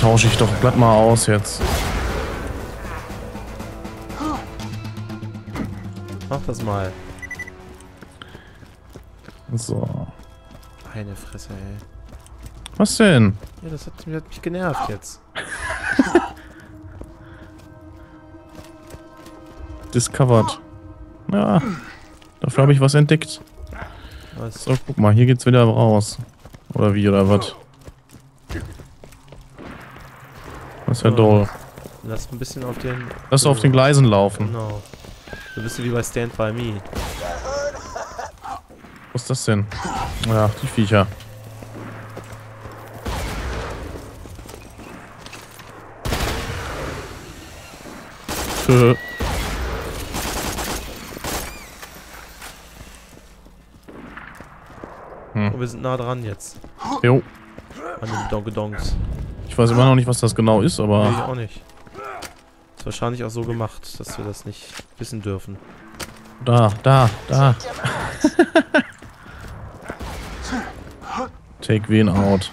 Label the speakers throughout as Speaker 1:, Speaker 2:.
Speaker 1: tausche ich doch glatt mal aus jetzt.
Speaker 2: Mach das mal.
Speaker 1: So.
Speaker 2: Eine Fresse, ey.
Speaker 1: Was denn?
Speaker 2: Ja, das hat, das hat mich genervt jetzt.
Speaker 1: Discovered. Ja. Dafür habe ich was entdeckt.
Speaker 2: Was?
Speaker 1: So, guck mal, hier geht's wieder raus. Oder wie, oder was? Das ist ja
Speaker 2: Ja.
Speaker 1: doll.
Speaker 2: Lass ein bisschen auf den...
Speaker 1: Lass auf den Gleisen laufen.
Speaker 2: Genau. Du bist wie bei Stand By Me.
Speaker 1: Was ist das denn? Ja, die Viecher. Tö.
Speaker 2: Und wir sind nah dran jetzt.
Speaker 1: Jo.
Speaker 2: An den Donkedonks.
Speaker 1: Ich weiß immer noch nicht, was das genau ist,
Speaker 2: Nee, ich
Speaker 1: aber
Speaker 2: auch nicht. Ist wahrscheinlich auch so gemacht, dass wir das nicht wissen dürfen.
Speaker 1: da, da, da. Take wen out.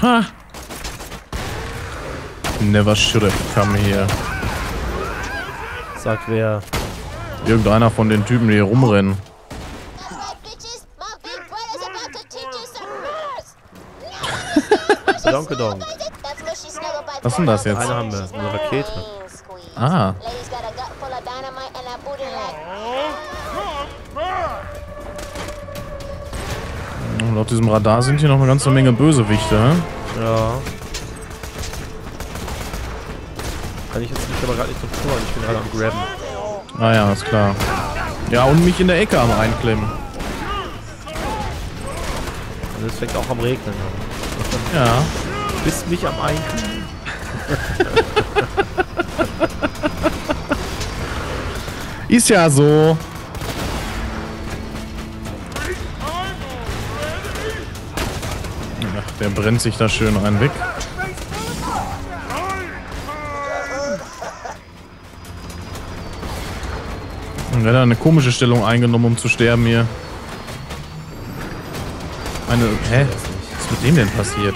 Speaker 1: Ha! Never should have come here.
Speaker 2: Sagt wer.
Speaker 1: Irgendeiner von den Typen, die hier rumrennen.
Speaker 3: Snuggle by
Speaker 1: Was sind das jetzt?
Speaker 2: Eine haben wir. Eine Rakete.
Speaker 1: Ah,
Speaker 3: Lady's got a gut full of dynamite and a booty like
Speaker 1: laut diesem Radar sind hier noch eine ganze Menge Bösewichte.
Speaker 2: Ja. Kann ich jetzt mich aber gerade nicht drum kümmern. Ich bin gerade am Grabben.
Speaker 1: Ah ja, ist klar. Ja, und mich in der Ecke am Einklemmen.
Speaker 2: Und es fängt auch am Regnen an.
Speaker 1: Ja.
Speaker 2: Bist mich am Einklemmen.
Speaker 1: Ist ja so. Ach, der brennt sich da schön einen weg. Der hat eine komische Stellung eingenommen, um zu sterben hier. Eine. Hä? Was ist mit dem denn passiert?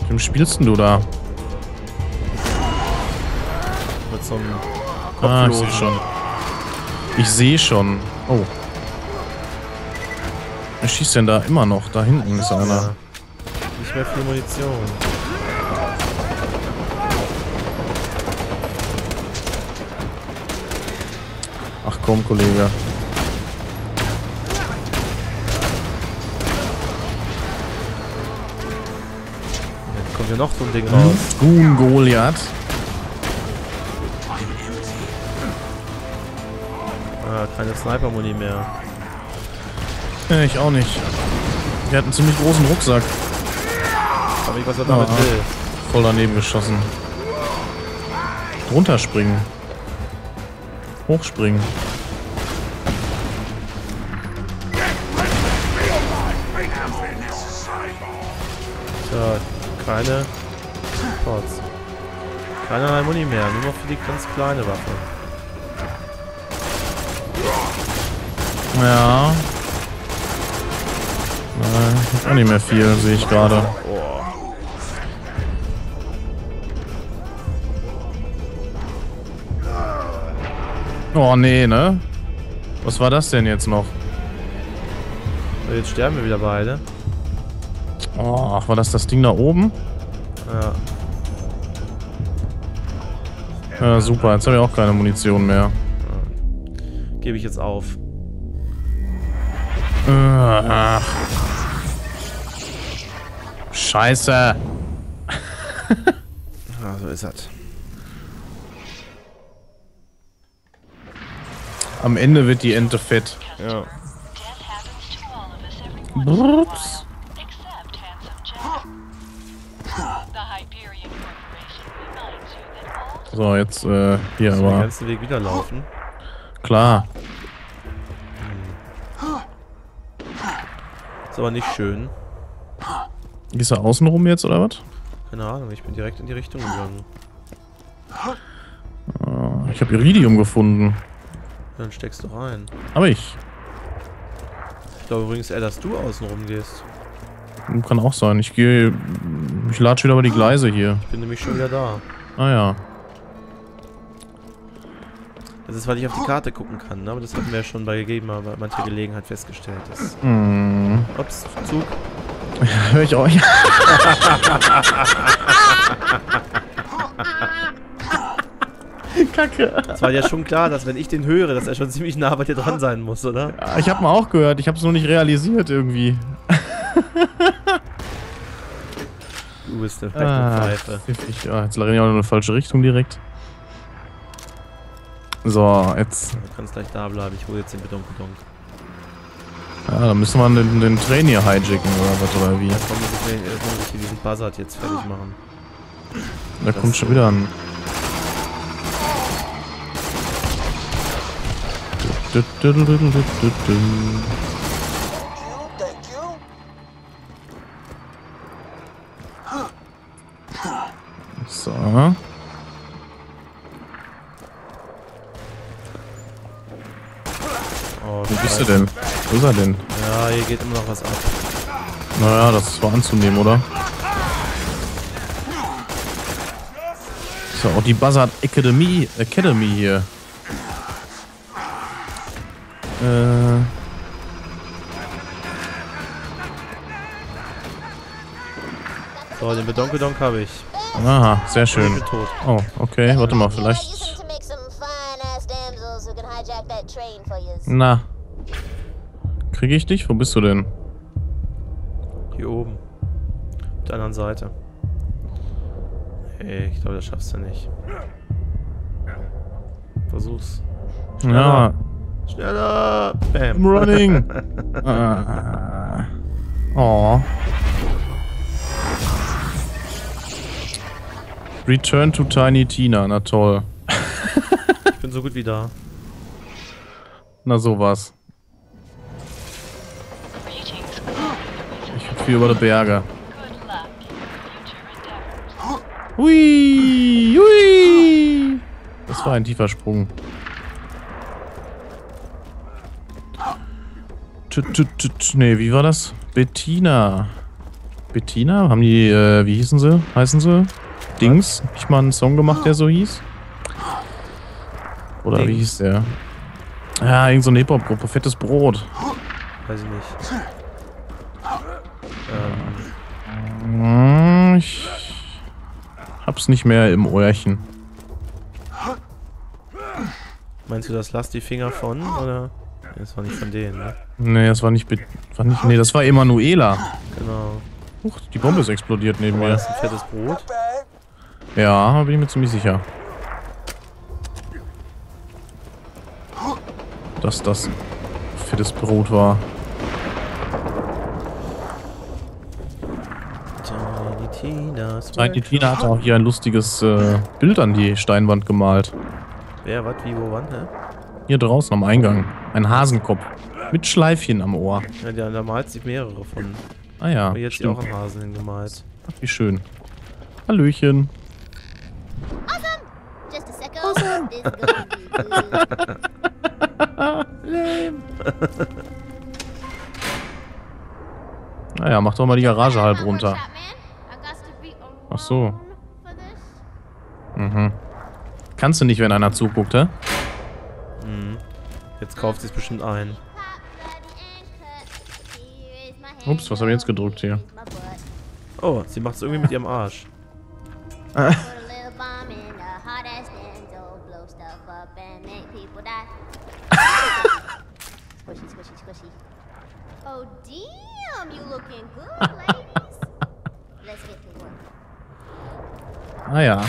Speaker 1: Mit wem spielst denn du da?
Speaker 2: Mit so einem
Speaker 1: Ah, ich sehe
Speaker 2: Kopflosen.
Speaker 1: schon. Ich sehe schon. Oh. Wer schießt denn da immer noch? Da hinten ist
Speaker 2: Ja.
Speaker 1: einer.
Speaker 2: Nicht mehr viel Munition.
Speaker 1: Ach komm, Kollege.
Speaker 2: Jetzt kommt hier noch so ein Ding raus.
Speaker 1: Goon Goliath.
Speaker 2: Ah, keine Sniper-Muni mehr.
Speaker 1: Ja, ich auch nicht. Der hat einen ziemlich großen Rucksack.
Speaker 2: Aber ich was er damit
Speaker 1: Ah.
Speaker 2: will.
Speaker 1: Voll daneben geschossen. Drunter springen. Hochspringen.
Speaker 2: Tja, keine Pots. Keinerlei Muni mehr, nur noch für die ganz kleine Waffe.
Speaker 1: Ja. Nein, auch nicht mehr viel, sehe ich gerade.
Speaker 2: Oh.
Speaker 1: Oh nee, ne? Was war das denn jetzt noch?
Speaker 2: Jetzt sterben wir wieder beide.
Speaker 1: Oh, ach, war das das Ding da oben?
Speaker 2: Ja.
Speaker 1: Ja, super. Jetzt habe ich auch keine Munition mehr.
Speaker 2: Gebe ich jetzt auf.
Speaker 1: Äh, Ach. Scheiße.
Speaker 2: Ah, so ist das.
Speaker 1: Am Ende wird die Ente fett.
Speaker 2: Ja.
Speaker 1: Brups. So, jetzt äh, hier
Speaker 2: Den
Speaker 1: aber.
Speaker 2: ganzen Weg wieder laufen.
Speaker 1: Klar.
Speaker 2: Ist aber nicht schön.
Speaker 1: Gehst du außen rum jetzt, oder was?
Speaker 2: Keine Ahnung, ich bin direkt in die Richtung gegangen.
Speaker 1: Ah, Ich habe Iridium gefunden.
Speaker 2: Dann steckst du rein.
Speaker 1: Aber ich.
Speaker 2: Ich glaube übrigens eher, dass du außen rum gehst.
Speaker 1: Kann auch sein. Ich gehe. Ich latsche wieder über die Gleise hier.
Speaker 2: Ich bin nämlich schon wieder da.
Speaker 1: Ah ja.
Speaker 2: Das ist, weil ich auf die Karte gucken kann, ne? aber das hatten wir ja schon bei gegebener mancher Gelegenheit festgestellt. Das
Speaker 1: Hm.
Speaker 2: Ups, Zug.
Speaker 1: Hör ich euch. Kacke.
Speaker 2: Es war ja schon klar, dass wenn ich den höre, dass er schon ziemlich nah bei dir dran sein muss, oder?
Speaker 1: Ich habe mal auch gehört. Ich habe es nur nicht realisiert irgendwie.
Speaker 2: Du bist eine
Speaker 1: Ah,
Speaker 2: Pfeife.
Speaker 1: pfiffig. ja, jetzt renne ich auch in eine falsche Richtung direkt. So, jetzt.
Speaker 2: Du kannst gleich da bleiben, ich hole jetzt den Bedonkudonk.
Speaker 1: Ja, dann müssen wir den, den Train hier hijacken oder was oder wie.
Speaker 2: Wir äh, muss ich hier diesen Buzzard jetzt fertig machen.
Speaker 1: Da kommt schon wieder ein. So.
Speaker 2: Oh,
Speaker 1: Wo bist du denn? Wo ist er denn?
Speaker 2: Ja, hier geht immer noch was ab.
Speaker 1: Naja, das war anzunehmen, oder? So, auch die Buzzard Academy, Academy hier. Äh,
Speaker 2: So, den Bedonkedonk habe ich.
Speaker 1: aha, sehr
Speaker 2: Ich
Speaker 1: schön.
Speaker 2: bin tot.
Speaker 1: Oh, okay, warte mal, vielleicht. Na. Kriege ich dich? Wo bist du denn?
Speaker 2: Hier oben. Auf der anderen Seite. Hey, ich glaube, das schaffst du nicht. Versuch's.
Speaker 1: Ja,
Speaker 2: Schneller! Bam!
Speaker 1: I'm running. ah. Oh. Return to Tiny Tina, na toll.
Speaker 2: Ich bin so gut wie da.
Speaker 1: Na sowas. Hier über die Berge. Hui, hui. Das war ein tiefer Sprung. Tüt, tüt, tüt. Nee, wie war das? Bettina. Bettina? Haben die, äh, wie hießen sie? Heißen sie? Dings? Hab ich mal einen Song gemacht, der so hieß? Oder wie
Speaker 2: Dings.
Speaker 1: hieß der? Ja, irgend so eine Hip-Hop-Gruppe. Fettes Brot.
Speaker 2: Weiß ich nicht. Ähm,
Speaker 1: Hm, Ich hab's nicht mehr im Ohrchen.
Speaker 2: meinst du das Lass die Finger von? Oder? Nee, Das war nicht von denen, ne?
Speaker 1: Nee, das war nicht, war nicht. Nee, das war Emanuela.
Speaker 2: Genau.
Speaker 1: Huch, die Bombe ist explodiert neben mir.
Speaker 2: das ein fettes Brot?
Speaker 1: Ja, bin ich mir ziemlich sicher. Dass das fettes Brot war.
Speaker 2: Tina's
Speaker 1: Tiny Tina hat auch hier ein lustiges äh, Bild an die Steinwand gemalt.
Speaker 2: Wer, was, wie, wo, wann, hä?
Speaker 1: Hier draußen am Eingang. Ein Hasenkopf. Mit Schleifchen am Ohr.
Speaker 2: Ja, da, da malt sich mehrere von.
Speaker 1: Ah ja,
Speaker 2: Aber jetzt hier auch
Speaker 1: stimmt.
Speaker 2: einen Hasen hingemalt.
Speaker 1: Ach, wie schön. Hallöchen.
Speaker 3: Awesome! Just a second. Awesome! Good.
Speaker 1: Naja, mach doch mal die Garage halb runter.
Speaker 3: Workshop, man. I got to be
Speaker 1: Ach so. Mhm. Kannst du nicht, wenn einer zuguckt, hä?
Speaker 2: Mhm. Jetzt kauft sie es bestimmt ein.
Speaker 1: Ups, was hab ich jetzt gedrückt hier?
Speaker 2: Oh, sie macht es irgendwie mit ihrem Arsch.
Speaker 3: Put a little bomb in a hot ass dental, blow stuff up and make people die. squishy, squishy, squishy. Oh damn, you looking good, ladies. Let's get to work.
Speaker 1: Ah ja.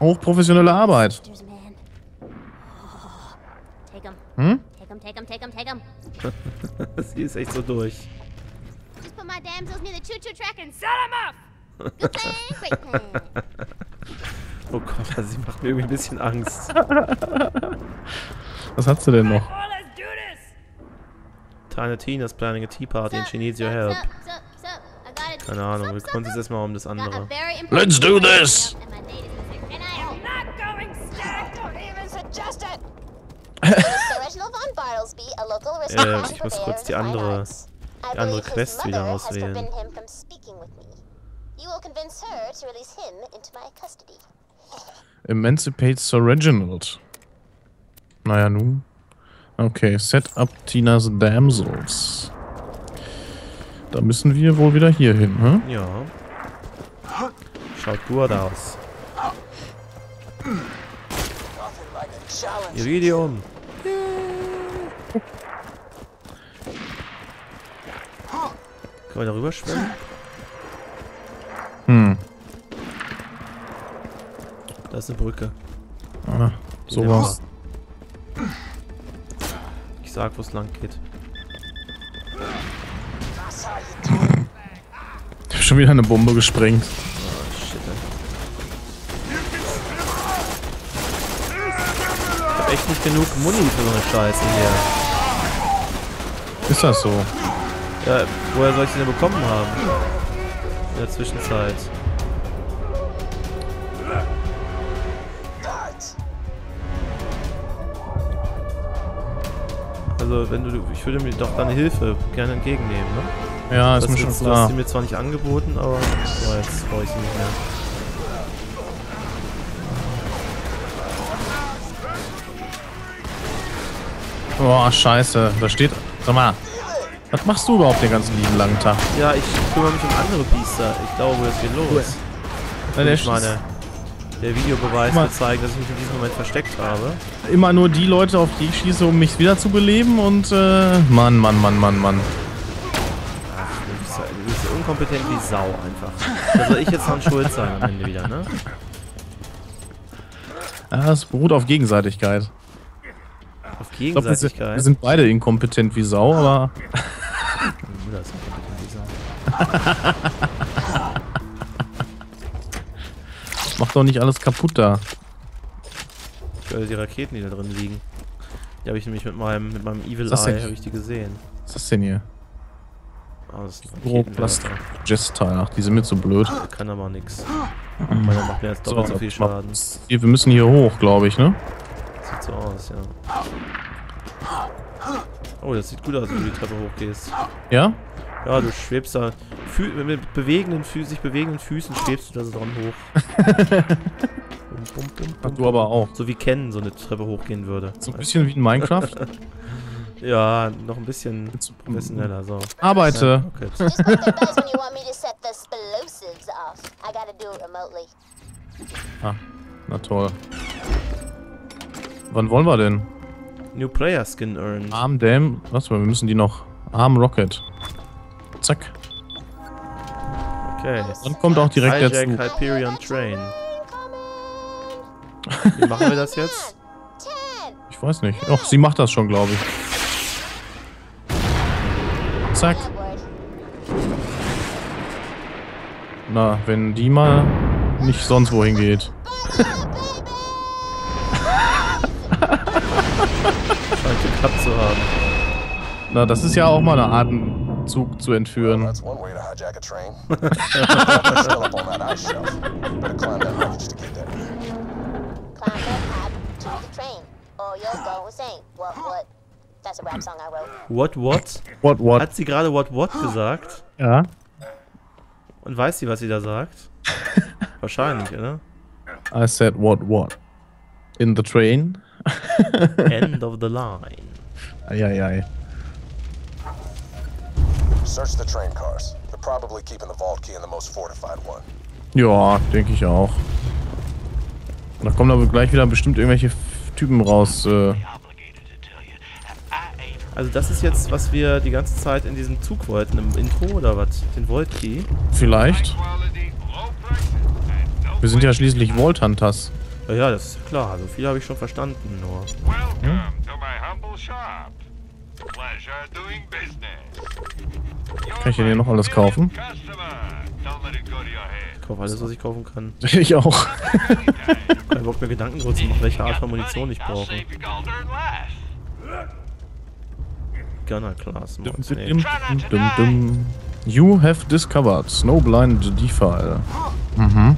Speaker 1: Hochprofessionelle Arbeit.
Speaker 3: Oh,
Speaker 1: Hm?
Speaker 2: sie ist echt so durch.
Speaker 3: Just put my damsels near the choo-choo track and set 'em up. Good plan, great plan.
Speaker 2: Oh Gott, also sie macht mir irgendwie ein bisschen Angst.
Speaker 1: Was hat sie denn noch?
Speaker 2: Teen is planning a tea party and she needs your help. Keine Ahnung, wir kümmern uns jetzt erstmal um das andere.
Speaker 1: Let's do this.
Speaker 2: Äh, ich muss kurz
Speaker 3: of
Speaker 2: die andere- die andere Quest wieder auswählen.
Speaker 3: forbidden him from speaking with me. You will convince her to release him into my custody.
Speaker 1: Emancipate Sir Reginald. Naja, nun. Okay, set up Tinas Damsels. Da müssen wir wohl wieder hier hin, hm?
Speaker 2: Ja. Schaut gut aus. Iridium. Können wir da rüber schwimmen?
Speaker 1: Hm.
Speaker 2: Da ist eine Brücke.
Speaker 1: Ah, sowas.
Speaker 2: Ich sag, wo es lang geht.
Speaker 1: Ich hab schon wieder eine Bombe gesprengt.
Speaker 2: Oh, shit, ey. Ich hab echt nicht genug Muni für so eine Scheiße hier.
Speaker 1: Ist das so?
Speaker 2: Ja, woher soll ich die denn bekommen haben? In der Zwischenzeit. Also, wenn du, ich würde mir doch deine Hilfe gerne entgegennehmen, ne?
Speaker 1: Ja, ist
Speaker 2: Das
Speaker 1: mir schon
Speaker 2: jetzt, du hast
Speaker 1: klar.
Speaker 2: sie mir zwar nicht angeboten, aber boah, jetzt brauche ich sie nicht mehr.
Speaker 1: Boah, scheiße. Da steht... Sag mal. Was machst du überhaupt den ganzen lieben langen Tag?
Speaker 2: Ja, ich kümmere mich um andere Biester. Ich glaube, es geht los. Und
Speaker 1: der
Speaker 2: ich meine, der Videobeweis wird zeigen, dass ich mich in diesem Moment versteckt habe.
Speaker 1: immer nur die Leute, auf die ich schieße, um mich wieder zu beleben und äh, Mann, Mann, Mann, Mann, Mann.
Speaker 2: Unkompetent wie Sau einfach. Da soll ich jetzt dran schuld sein am Ende wieder, ne?
Speaker 1: Ja, es beruht auf Gegenseitigkeit.
Speaker 2: Auf
Speaker 1: Ich glaube, wir, sind-
Speaker 2: Gegenseitigkeit.
Speaker 1: wir sind beide inkompetent wie Sau, aber
Speaker 2: Mein Bruder ist inkompetent wie Sau.
Speaker 1: macht doch nicht alles kaputt da.
Speaker 2: Ich höre die Raketen, die da drin liegen. Die habe ich nämlich mit meinem, mit meinem Evil Eye, habe ich die gesehen.
Speaker 1: Was ist das denn hier?
Speaker 2: Ah, das ist ein. Raketenwerfer.
Speaker 1: Jess-Teil. Ach, die sind mir zu blöd.
Speaker 2: Der kann aber nix. Meiner macht mir jetzt doppelt so, viel Schaden.
Speaker 1: Hier, wir müssen hier hoch, glaube ich, ne?
Speaker 2: Sieht so aus, ja. Oh, das sieht gut aus, wenn du die Treppe hochgehst.
Speaker 1: Ja?
Speaker 2: Ja, du schwebst da. Fü mit bewegenden Fü sich bewegenden Füßen schwebst du da so dran hoch. bum, bum, bum, bum,
Speaker 1: Du aber auch.
Speaker 2: So wie Ken so eine Treppe hochgehen würde.
Speaker 1: So ein bisschen wie in Minecraft.
Speaker 2: Ja, noch ein bisschen professioneller, so.
Speaker 1: Arbeite.
Speaker 2: Okay.
Speaker 1: Ah, na toll. Wann wollen wir denn?
Speaker 2: New Player Skin earned.
Speaker 1: Arm Dam. Was? Wir müssen die noch. Arm Rocket. Zack.
Speaker 2: Okay.
Speaker 1: Dann kommt auch direkt der
Speaker 2: Hijack
Speaker 1: Zug.
Speaker 2: Hyperion Train. Wie machen wir das jetzt?
Speaker 1: Ich weiß nicht. Ach, sie macht das schon, glaube ich. Zack. Na, wenn die mal nicht sonst wohin geht.
Speaker 2: Scheint geklappt zu haben.
Speaker 1: Na, das ist ja auch mal eine Art, einen Zug zu entführen.
Speaker 3: What, what?
Speaker 2: What, what? Hat sie gerade what, what gesagt?
Speaker 1: Ja.
Speaker 2: Und weiß sie, was sie da sagt? Wahrscheinlich, oder?
Speaker 1: I said what, what? In the train?
Speaker 2: End of the line.
Speaker 1: Eieiei.
Speaker 4: Search the train cars. They're probably keeping the vault key in the most fortified one.
Speaker 1: Ja, denke ich auch. Da kommen aber gleich wieder bestimmt irgendwelche Typen raus. Äh,
Speaker 2: Also das ist jetzt, was wir die ganze Zeit in diesem Zug wollten, im Intro oder was? Den Vault Key?
Speaker 1: vielleicht. Wir sind ja schließlich Vault Hunters.
Speaker 2: Ja, ja, das ist klar. So viel habe ich schon verstanden, nur.
Speaker 5: Business.
Speaker 1: Kann ich denn hier noch alles kaufen?
Speaker 2: Ich kaufe alles, was ich kaufen kann.
Speaker 1: Ich auch.
Speaker 2: Kein Bock mir Gedanken drüber zu machen, welche Art von Munition ich brauche. Gunner Class Mods. Nee.
Speaker 1: dum, dum, dum. You have discovered Snowblind Defile. Mhm.